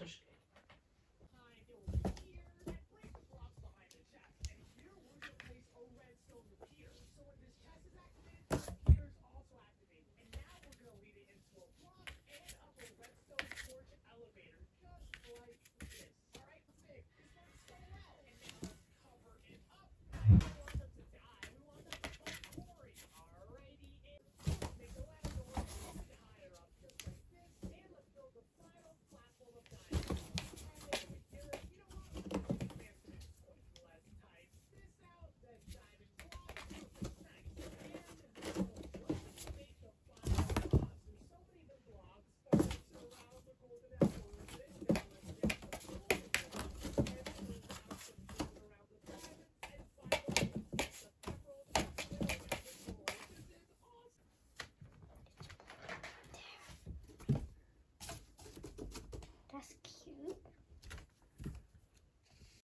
Patrz,